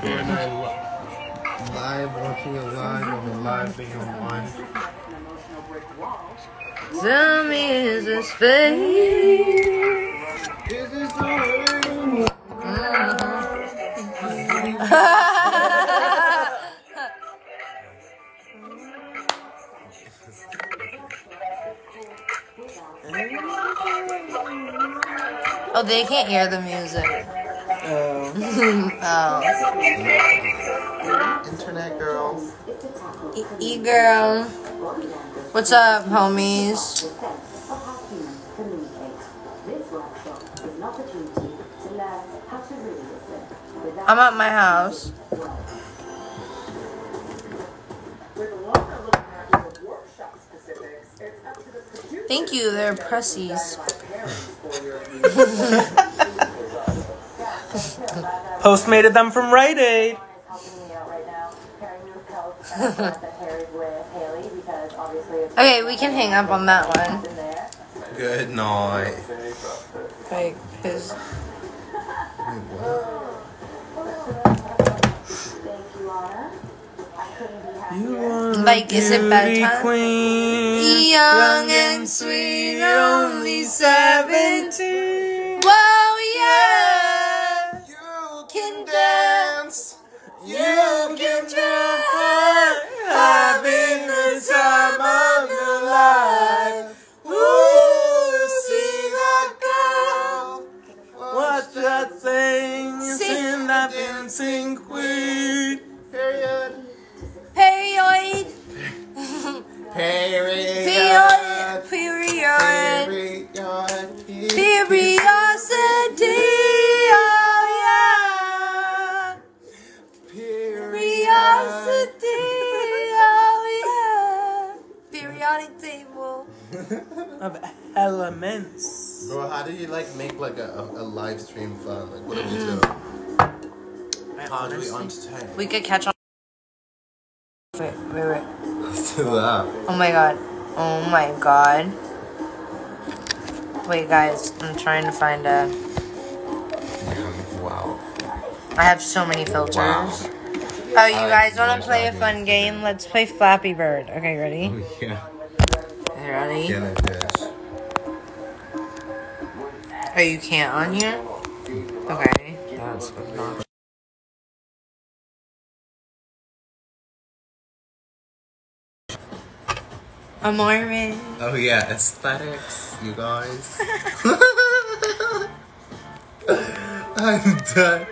And I'm live watching it live on the live being online. Tell me, is this fake? This the oh, they can't hear the music. Oh. oh. Internet girls. E, e girl. What's up, homies? I'm at my house. Thank you, they're pressies. Postmated them from Rite Aid. Okay, we can hang up on that one. Good night. Like, cause Wait, what? You are Like, is it bedtime? Queen, Young and sweet, only seventeen. You can try We could catch on. Wait, wait, wait. Let's do that. Oh my god. Oh my god. Wait, guys. I'm trying to find a. Wow. I have so many filters. Wow. Oh, you guys want to play a fun game? Let's play Flappy Bird. Okay, ready? Oh, yeah. Okay, ready? Dish. Oh, you can't on here? Okay. That's obnoxious. A Mormon. Oh yeah, aesthetics, you guys. I'm done.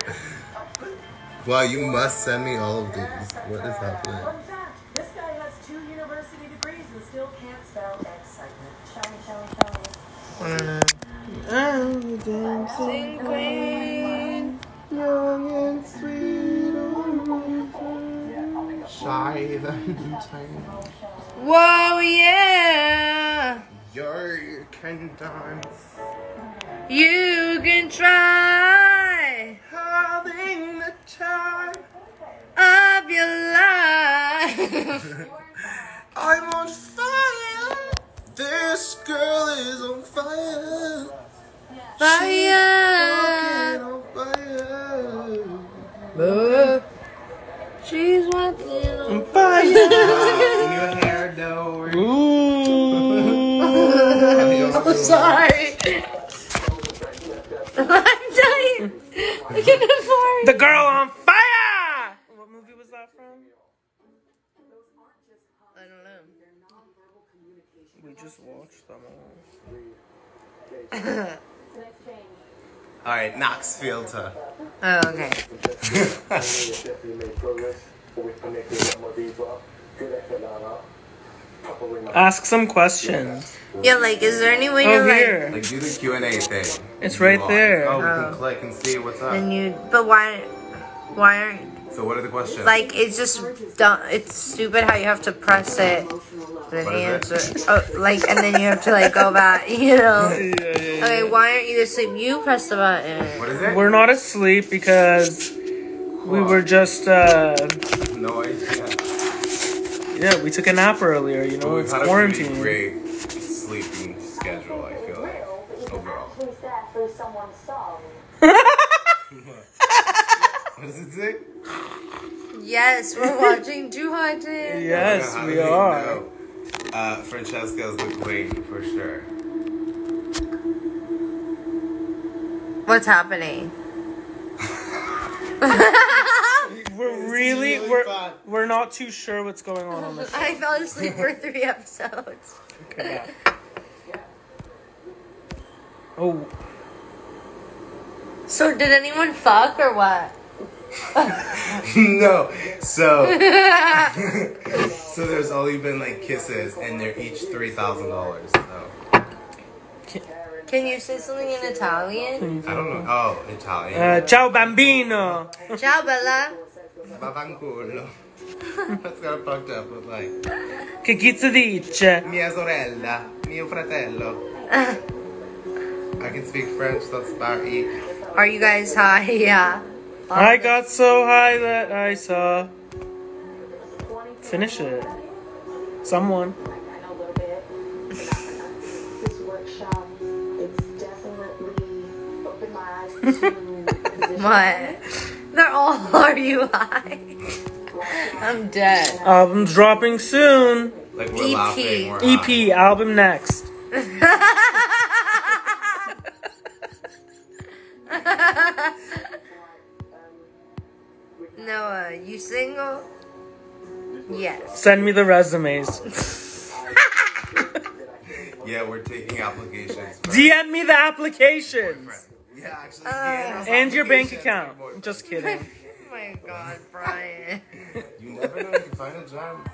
Wow, you must send me all of these. What is happening? Fun fact, this guy has two university degrees and still can't spell excitement. Shiny, shiny, shiny. Sing Queen. Young and sweet, shy and tiny. Whoa, yeah. You can dance, You can try having the time. of your life. I'm on fire. This girl is on fire. Fire. Walking on fire. She's walking on Fire. New. Ooh. I'm sorry. I'm dying. I can't afford. the girl on fire. What movie was that from? I don't know. We just watched them all. All right, Knox filter. Oh, okay. all. Ask some questions. Yeah, like, is there any way to Oh, like? here. Like do the Q and A thing. It's right there. Oh, we Oh. can click and see what's up. Then you, but why? Why aren't So what are the questions? like? It's just dumb. It's stupid how you have to press it. The What is answer. Oh, like, and then you have to like go back. You know. Yeah, yeah, yeah. Okay, why aren't you asleep? You press the button. what is it? We're not asleep because we were just uh no idea. Yeah, we took a nap earlier, you know, We've it's had a quarantine. pretty great sleeping schedule. I feel like overall. Who's that for someone's song? What does it say? Yes, we're watching Too Hot to Handle. Yes, we are. know? Uh, Francesca's the queen for sure. What's happening? We're really, really we're fun. we're not too sure what's going on on the show. I fell asleep for three episodes. Okay, yeah. Oh, So did anyone fuck or what? no. So so there's only been like kisses and they're each three thousand dollars. So Can you say something in Italian? I don't know. Oh, Italian. uh, ciao bambino. Ciao, Bella. Babanculo. That's kind of fucked up, but like Che cazzo dice? mia sorella, mio fratello. Ah. I can speak French. That's about it. Are you guys high? Yeah. I got so high that I saw. Finish it. Someone. I know a little bit. this workshop, it's definitely opened my eyes to positions. What? They're all are you high? I'm dead. Album dropping soon. Like we're EP. laughing. We're EP album next. Noah, you single? Yes. Send me the resumes. Yeah, we're taking applications. DM me the applications Yeah, actually. Uh, and your bank application account. for- Just kidding. Oh my god, Brian. You never know. You can find a job.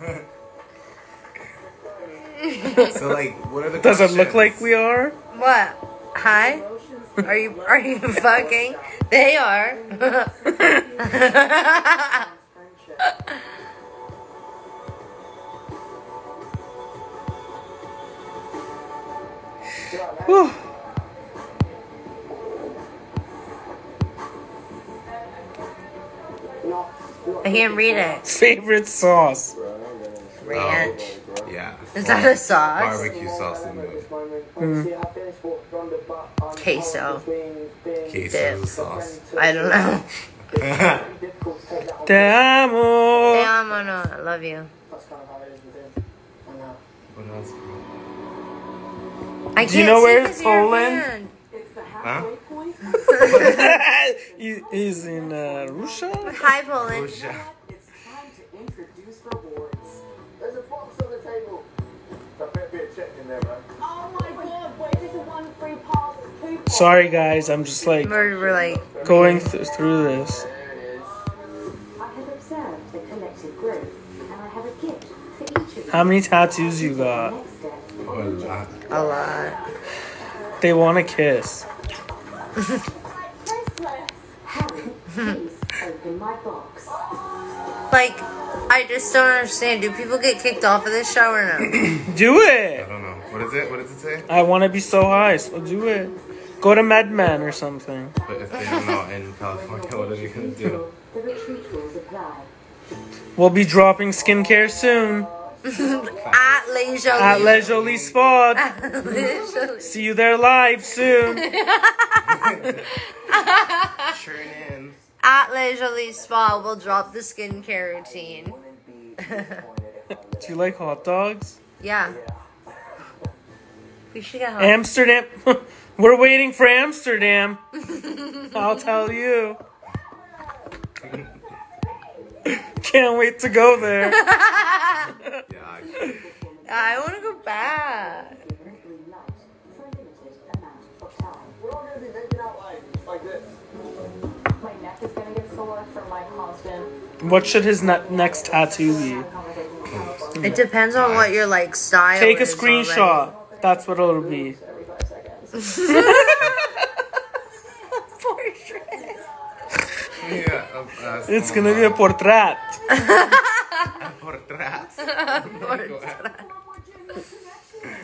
so like, what are the? Does it look like we are? What? Hi? Are you are you fucking? They are. Whew. I can't read it. Favorite sauce. Ranch. Yeah. Is that a sauce? Barbecue sauce and meat. Hmm. Queso. Queso sauce. I don't know. Te amo. Te amo, no. I love you. What else? I can't Do you know where where's 'cause of Poland? It's the Huh? Halfway point. He- He's in uh, Russia. Hi, Poland. Pusha. It's time to introduce rewards. There's a box on the table. I bet a check in there, man. Oh my god, wait, this is one free pass. Sorry guys, I'm just like We're, we're like, going th- through this. There it is. I have observed the collective growth, and I have a gift for each of you. How many tattoos you got? Next step. A lot. a lot. They want to kiss. Harry, please open my box. Like, I just don't understand. Do people get kicked off of this show or no? Do it. I don't know. What is it? What does it say? I want to be so high, so do it. Go to MedMen or something. But if they're not in California, what are they gonna do? The retreat rules apply. We'll be dropping skincare soon At leisurely. Jolies. at Les Jolies Spot. Les Jolies. See you there live soon. Churn in. At leisurely Jolies Spa, we'll drop the skincare routine. Do you like hot dogs? Yeah. We should get home. Amsterdam. We're waiting for Amsterdam. I'll tell you. Can't wait to go there. Yeah. I- I want to go back. Green light for a limited amount of time. We're all gonna be making out like, like this. My neck is gonna get sore from my constant What should his ne- next tattoo be? It depends on what your like style. Take a is screenshot. That's what it'll be. every five seconds. already. Portrait. Yeah. of. It's gonna be a portrait. Portrait.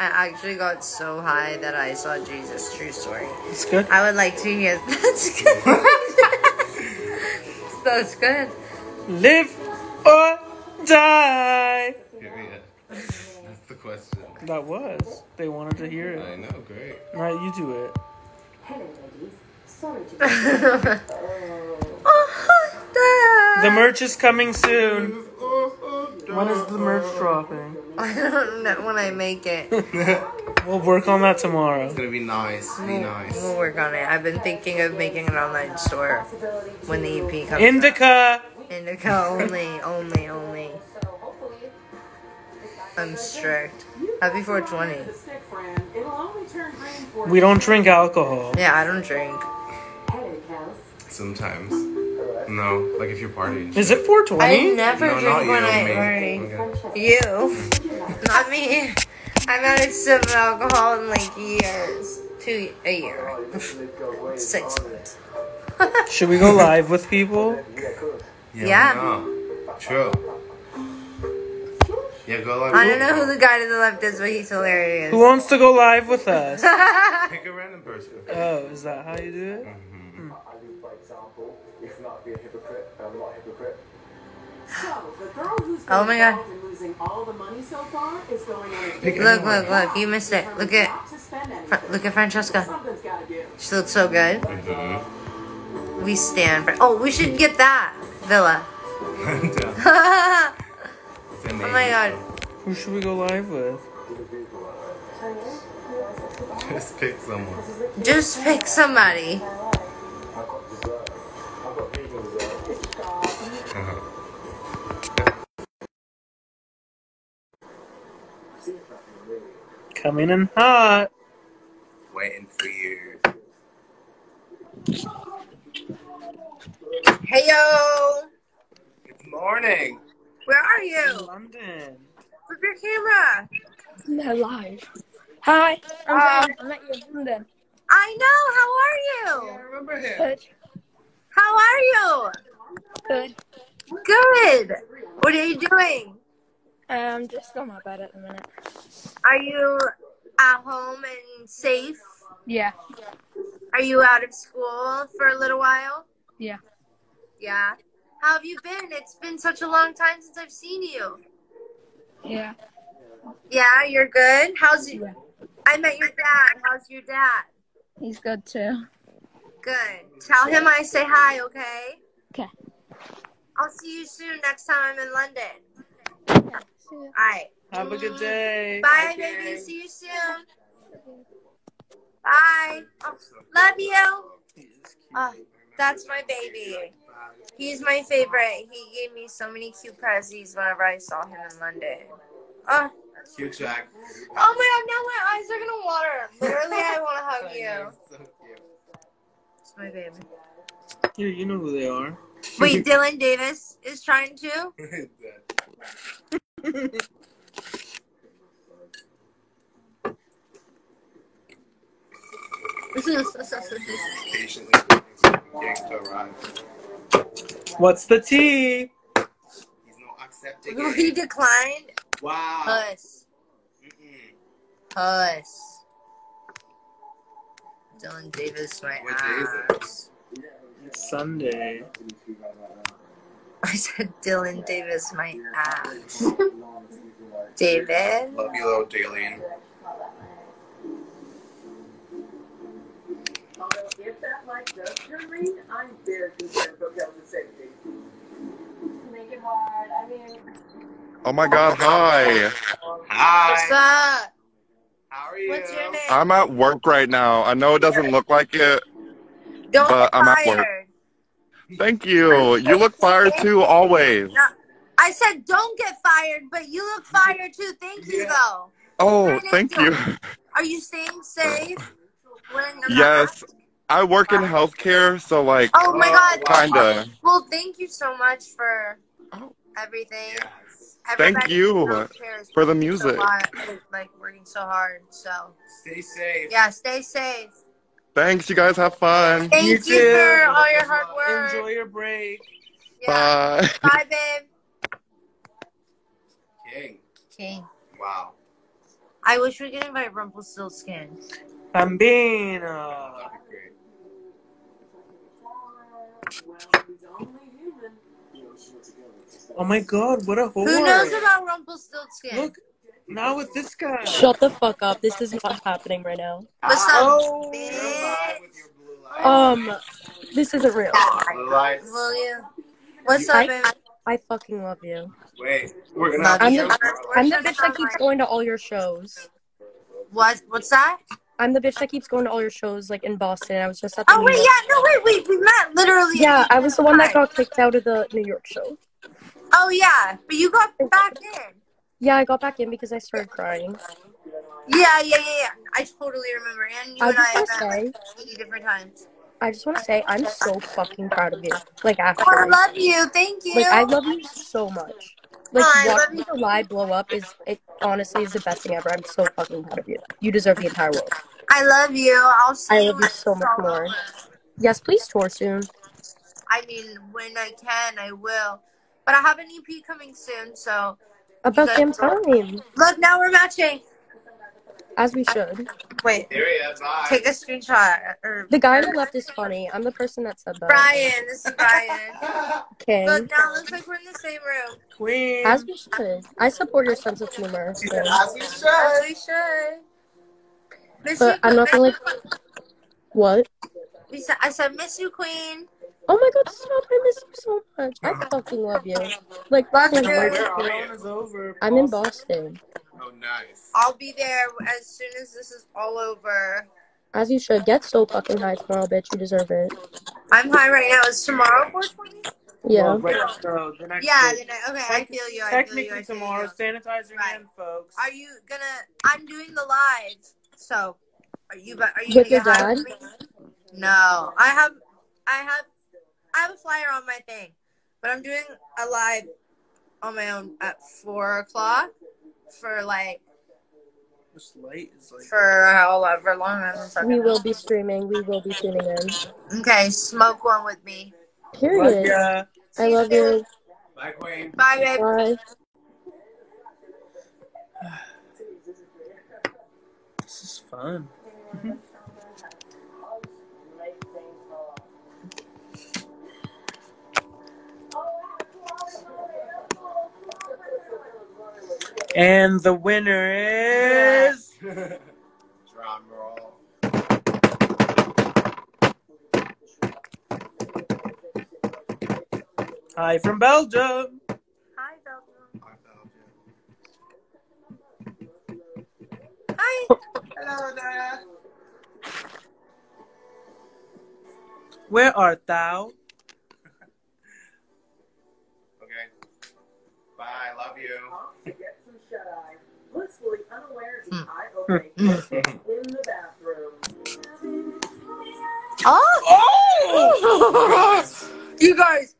I actually got so high that I saw Jesus. True story. It's good. I would like to hear. That's good. That's good. Live or die. Period. That's the question. That was. They wanted to hear it. I know. Great. Alright, you do it. Hello, ladies. Sorry to oh, disturb. The merch is coming soon. When is the merch dropping? I don't know when I make it. We'll work on that tomorrow. It's gonna be nice. Be nice. We'll work on it. I've been thinking of making an online store when the EP comes. Indica. out. Indica only, only, only. I'm strict. Happy 420. The stick, friend. It'll only turn green for We don't drink alcohol. Yeah, I don't drink. Sometimes. No, like if you're partying. Is it 420? I 420? never No, drink you, when I party. Francesca, You, would you like not me. I've had a sip of alcohol in like years. Two, a year. Six months. Should we go live with people? Yeah. no. True. Yeah, go like. I don't know who the guy to the left is, but he's hilarious. Who wants to go live with us? Pick a random person. Oh, is that how you do it? Mm-hmm. I lead by example. If not, be a hypocrite. I'm not a hypocrite. So, the girl who's been Oh my God. involved in losing all the money so far is going on a Pick date Look, look, look! You missed it. Look at, not to spend Fra- look at Francesca. Something's gotta give. She looks so good. Mm-hmm. We stand for. Oh, we should get that villa. oh oh my god. Who should we go live with? Just pick someone. Just pick somebody. Coming in hot. Waiting for you. Hey yo, Good morning. where are you? London. Flip your camera. They're live. Hi, I'm Uh, I'm at your London. I know. How are you? I remember him. Good. How are you? Good. Good. What are you doing? I'm um, just on my bed at the minute. Are you at home and safe? Yeah. Are you out of school for a little while? Yeah. Yeah. How have you been? It's been such a long time since I've seen you. Yeah. Yeah, you're good. How's you? Yeah. I met your dad. How's your dad? He's good too. Good. Tell him I say hi, okay? Okay. I'll see you soon next time I'm in London. See ya. All right. Have a good day. Bye, baby. See you soon. Bye. Oh, love you. Oh, that's my baby. He's my favorite. He gave me so many cute presents whenever I saw him in London. Oh, Cute Jack. oh my god, now my eyes are gonna water. Literally, I want to hug you. So cute. It's my baby. Yeah, you know who they are. Wait, Dylan Davis is trying to? Patiently waiting for the gang to arrive. What's the tea? He's not accepting he it. declined. Wow. Puss. Mm-mm. Puss. Dylan Davis, my What day ass. It's Sunday. I said Dylan Davis, my ass. David? Love you, little Daleen. Although, if that light does turn green, I'm very concerned about Kelvin's safety. Make it hard. I mean, Oh my god, hi. Hi. What's up? How are you? What's your name? I'm at work right now. I know it doesn't look like it. Don't but I'm at work. Thank you. You look fired too, always. No, I said don't get fired, but you look fired too. Thank you, Yeah. though. Oh, thank you. Are you staying safe? Yes. mask? I work in healthcare, so like, Oh my god. kinda. Well, thank you so much for Oh. everything. Yes. Thank you in healthcare is for the working so music. hard- like working so hard. So Stay safe. yeah, stay safe. Thanks. You guys have fun. Thank You you, too. for all your hard work. Enjoy your break. Yeah. Bye. Bye, babe. King. Okay. Wow. I wish we could invite Rumpelstiltskin. Bambino. That'd be great. Well, he's only human. Oh my god, what a whore. Who knows about Rumpelstiltskin? Look, now with this guy. Shut the fuck up. This is not happening right now. What's up, Oh. bitch? You're live with your blue light. Um, this isn't real. Will you? What's I, up, baby? I, I fucking love you. Wait, we're gonna Love have I'm you. the, I'm the bitch that keeps going to all your shows. What? What's that? I'm the bitch that keeps going to all your shows, like in Boston. I was just at the Oh New wait, York- yeah, no, wait, wait, we met literally. Yeah, I was the one that got kicked out of the New York show. Oh yeah, but you got back in. Yeah, I got back in because I started crying. Yeah, yeah, yeah, yeah. I totally remember. And you I and I have just met like eighty different times. I just want to say I'm so fucking proud of you. Like Oh, I love you. Thank you. like I love you so much. Like Oh, I watching the live blow up is it honestly is the best thing ever. I'm so fucking proud of you. You deserve the entire world. I love you. I'll see I love you when so much more. Yes, please tour soon. I mean, when I can, I will. But I have an EP coming soon, so About damn time. look. Now we're matching. As we should. Wait, Period. Bye. take a screenshot. Or The guy on the left is funny. I'm the person that said that. Brian. This is Brian. King. Look, now it looks like we're in the same room. Queen. As we should. I support your sense of humor. She so- said, as we should. As we should. Miss But you, I'm not gonna like what? We said, I said, miss you, Queen. Oh my god, stop! I miss you so much. I fucking love you. Like, Love fucking you. Where are you? Corona's over. I'm in Boston. Oh, nice. I'll be there as soon as this is all over. As you should. Get so fucking high tomorrow, bitch. You deserve it. I'm high right now. Is tomorrow 420? Yeah. Well, right, so the next Yeah, day. then I, okay, I feel you. I feel you. Technically I feel tomorrow. you. Sanitize your Right. hand, folks. Are you gonna? I'm doing the live, so are you? Are you With gonna your get high dad? with me? No, I have, I have, I have a flyer on my thing, but I'm doing a live on my own at four o'clock for like This light is like. for however long I'm We will be streaming. We will be tuning in. Okay, smoke one with me. Love Period. ya. I love you. Bye, Queen. Bye, babe. Bye. This is fun. And the winner is. Drum roll. Hi from Belgium. Hi, Belgium. Hi, Belgium. Hi. Hello there. Where art thou? Oh! Oh! you guys.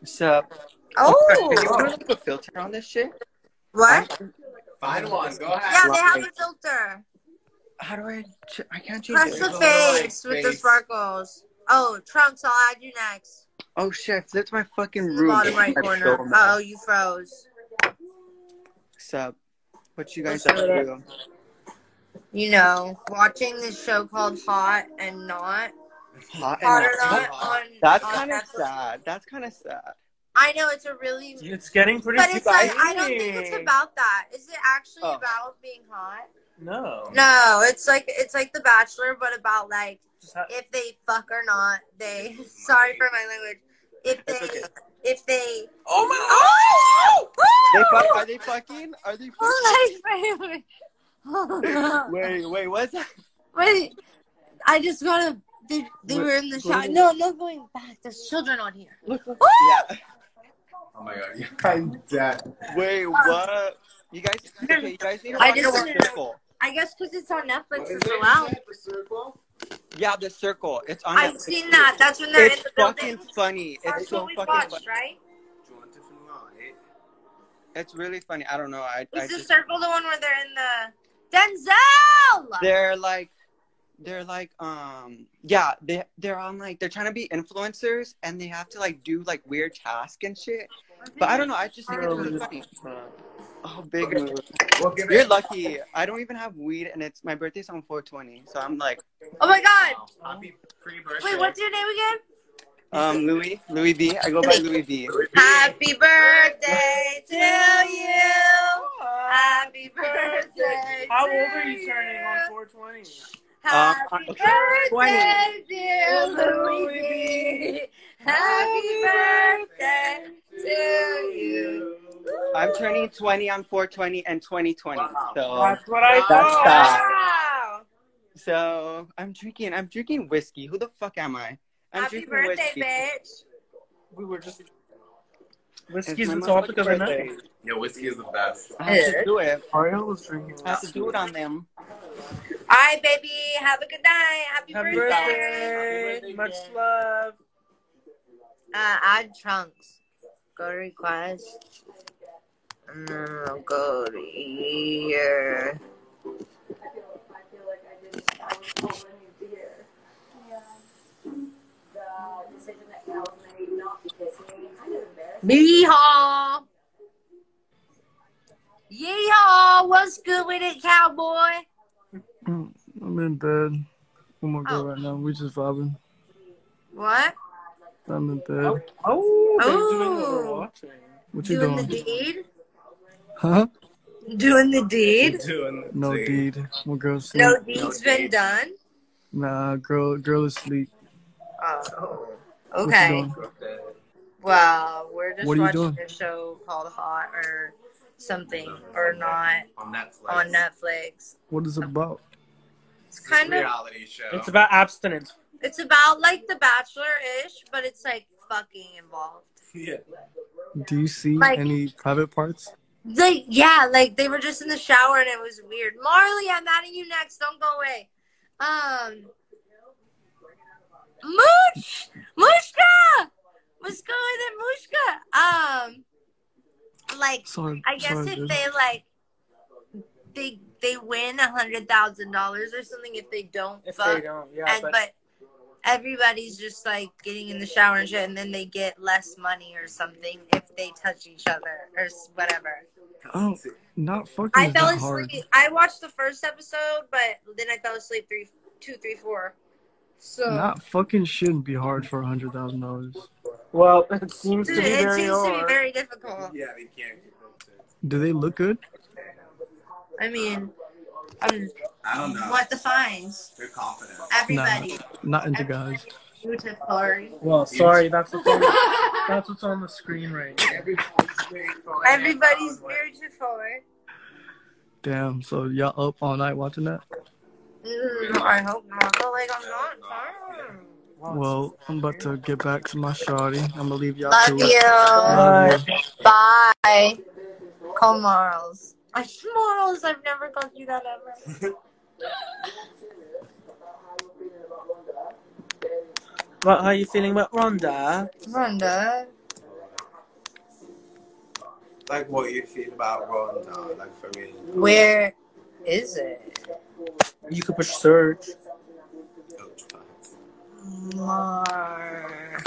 What's up? Oh. Can you put a filter on this shit? What? Find one. Go ahead. Yeah, they have a filter. How do I? ch- I can't change Press it. the face like with the sparkles. Oh, Trunks, I'll add you next. Oh shit! I flipped my fucking In the room. bottom right corner. Oh, you froze. What's up? What you guys What's up up? to? You know, watching this show called Hot and Not. Hot Hot and or Not on. That's on kind of sad. That's kind of sad. I know it's a really. It's getting pretty But it's like, I don't think it's about that. Is it actually Oh. about being hot? No. No, it's like it's like The Bachelor, but about like ha- if they fuck or not. They sorry for my language. If they okay. If they oh my! oh They fuck, are they fucking? Are they? Oh, fucking? Oh, wait, wait, wait. Wait, wait. What's that? wait. I just gotta. They, they Wait, were in the go shot. ahead. No, I'm not going back. There's children on here. Yeah. Oh my god. I'm dead. Wait, uh, what? You guys, okay, you guys need to I watch just- the circle. I guess because it's on Netflix, What is it's it? allowed. The circle? Yeah, the circle. It's on. I've seen that. That's when they're It's in the fucking building. funny. That's It's so fucking watched, funny. right? Do you want to finish? It's really funny. I don't know. I, I Is the just, circle the one where they're in the Denzel? they're like, they're like, um, yeah, they they're on like they're trying to be influencers and they have to like do like weird tasks and shit. But I don't know. I just think it's really funny. Oh, big move. We'll give You're it. lucky. I don't even have weed, and it's my birthday's on 420. So I'm like, Oh my god! Happy pre-birthday. Wait, what's your name again? um, Louis, Louis V. I go by Louis V. Happy birthday to you. Happy birthday. How old are you turning on 420? Happy okay, birthday, dear Louis. Happy birthday to you. I'm turning 20 on 420 and 2020. So That's what I thought. Wow. so I'm drinking. I'm drinking whiskey. Who the fuck am I? I'm Happy drinking birthday, whiskey. bitch. We were just. It's Whiskey's my the topic of the night. Yeah, whiskey is the best. I have to do it. Ariel was drinking. I have to do it on them. All right, baby. Have a good night. Happy, Happy birthday. birthday. Much love. Uh, add trunks. Go to request. And then I'll go to here. Yeehaw! Yeehaw! What's good with it, cowboy? Mm, I'm in bed with my girl Oh. right now. We just vibing. What? I'm in bed. Oh, they're Ooh. doing what we're watching. What you Doing the doing? deed? Huh? Doing the deed? Doing the No thing. deed. My girl sleep. No deed's been done? Nah, girl, girl is asleep. Oh. Okay. doing? Well, we're just What are you watching doing? a show called Hot or something or not On Netflix. on Netflix. What is it about? It's It's kind a of reality show. It's about abstinence. it's about like The Bachelor ish, but it's like fucking involved. yeah. Do you see Like- any private parts? Like yeah, like they were just in the shower and it was weird. Marley, I'm adding you next. Don't go away. Um, Moosh, Mushka, what's going with it, Mushka? Um, like Sorry, I guess sorry, if dude. they like they they win a hundred thousand dollars or something if they don't If fuck they don't, yeah. and but, but everybody's just like getting in the shower and shit and then they get less money or something if they touch each other or whatever. Oh, not fucking I fell that hard. asleep. I watched the first episode, but then I fell asleep three, two, three, four. So Not fucking shouldn't be hard for a hundred thousand dollars. well, it seems to it be very seems to be very difficult. Yeah, they can't keep those things. Do they look good? I mean, um, I don't know. what defines They're confident. everybody? Not into guys. Beautiful. Well, sorry, that's what's on the, that's what's on the screen right now. Everybody's beautiful. Damn. So y'all up all night watching that? Mm, I hope not. But like, I'm not tired. Well, I'm about to get back to my shawty. I'm gonna leave y'all Love to you. it. Love. Bye. Call Marls. I Marls. I've never gone through that ever. What, how are you feeling about Rhonda? Rhonda. Like what you feel about Rhonda, like for me. Where is it? You could push search. Mar.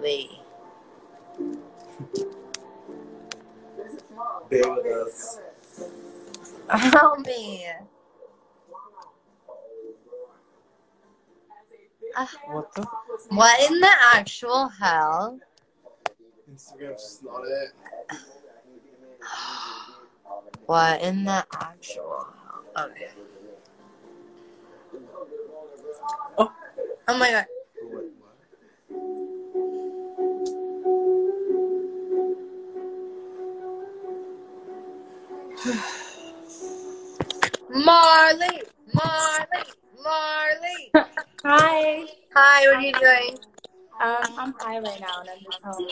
Lee. Bear with us. Oh, Help me. Uh, What the? what in the actual hell? Instagram's just not it. What in the actual hell? Okay. Oh. Oh my god. Marley, Marley, Marley. Hi. Hi, what are you doing? Um, I'm high right now and I'm just home.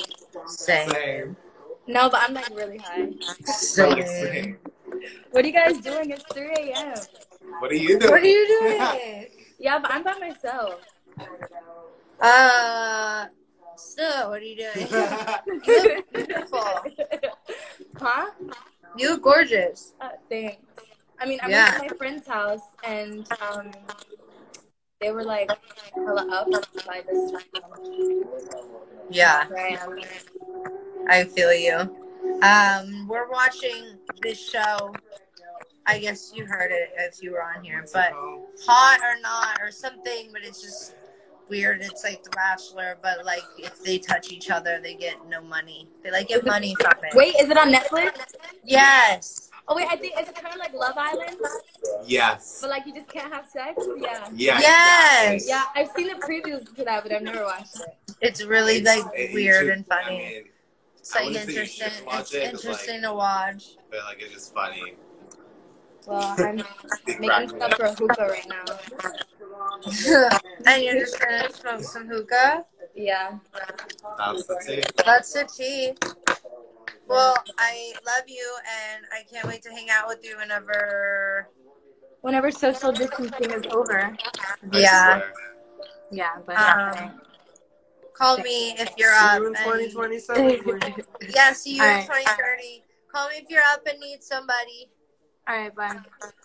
Same. Same. No, but I'm like really high. Same. What are you guys doing? It's 3 a.m. What are you doing? What are you doing? Yeah, but I'm by myself. Uh, so what are you doing? You look beautiful. Huh? You look gorgeous. Uh, thanks. I mean, I Yeah. went to my friend's house and um, they were like hella up, so I just Yeah. I feel you. Um, we're watching this show. I guess you heard it if you were on here, but hot or not or something, but it's just weird. It's like The Bachelor, but like if they touch each other, they get no money. They like get money from it. Wait, is it on Netflix? Yes. Oh wait, I think it's kind of like Love Island, Yes. but like you just can't have sex. Yeah. Yeah. Yes. exactly. Yeah, I've seen the previews to that, but I've never watched it. It's really It's- like it- weird should- and funny. I mean, it's like wouldn't say you interesting. It's it, 'cause, interesting like- to watch. but like it's just funny. Well, I'm making crack. stuff for a hookah right now. and you're just gonna smoke some hookah? Yeah. That's the tea. That's the tea. Well, I love you, and I can't wait to hang out with you whenever. Whenever social distancing is over. Yeah. Yeah, but Um, call me if you're See up. you in 2027. queen. Yeah, see you in Alright. 2030. Call me if you're up and need somebody. all right, bye.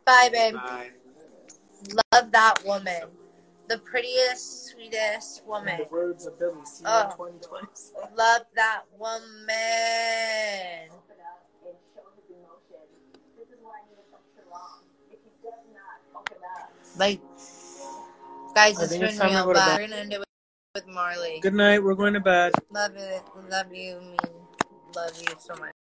Bye, babe. Bye. Love that woman. The prettiest, sweetest In woman. the words of Billy, see you Oh. in 2027. Love that woman. Like, guys, I it's think been it's time to real bad. We're gonna end it with, with Marley. Good night. We're going to bed. Love it. Love you. Me. Love you so much.